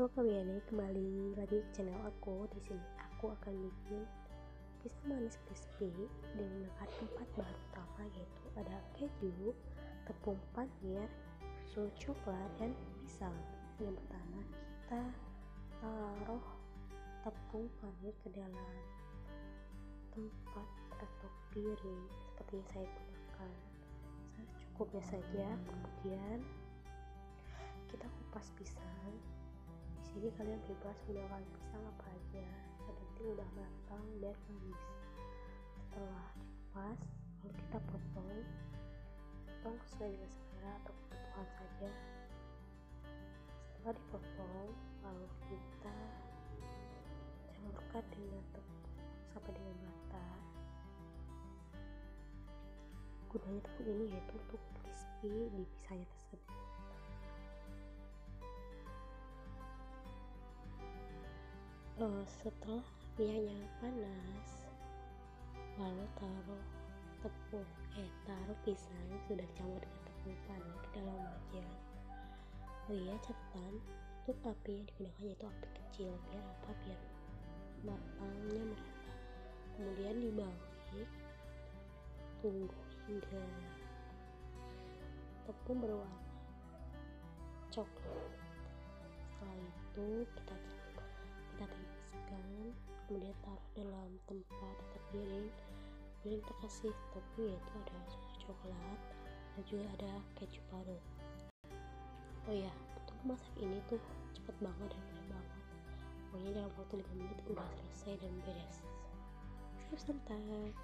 Halo kalian, kembali lagi ke channel aku. Di sini aku akan bikin pisang manis crispy dengan empat bahan utama yaitu ada keju, tepung panir, susu coklat dan pisang. Yang pertama kita taruh tepung panir ke dalam tempat atau piring seperti yang saya gunakan. Cukupnya saja. Kemudian kita kupas pisang sini kalian bebas menggunakan pisang apa aja yang penting udah matang dan manis setelah dikupas lalu kita potong. Potong sesuai dengan selera atau kebutuhan saja. Setelah dipotong lalu kita campurkan dengan tepung sampai dengan gunanya tepung ini yaitu untuk crispy di pisangnya tersebut uh, setelah minyaknya panas lalu taruh tepung eh taruh pisang sudah dicampur dengan tepung panas ke dalam wajan. Oh iya catatan untuk api yang digunakan yaitu api kecil biar apa? Biar matangnya merata. Kemudian dibalik tunggu hingga tepung berwarna coklat. Setelah itu kita kemudian taruh dalam tempat atau piring. Kita kasih topping yaitu ada susu coklat dan juga ada keju parut oh ya untuk masak ini tuh cepet banget dan mudah banget. Pokoknya dalam waktu 5 menit udah selesai dan beres. Siap santai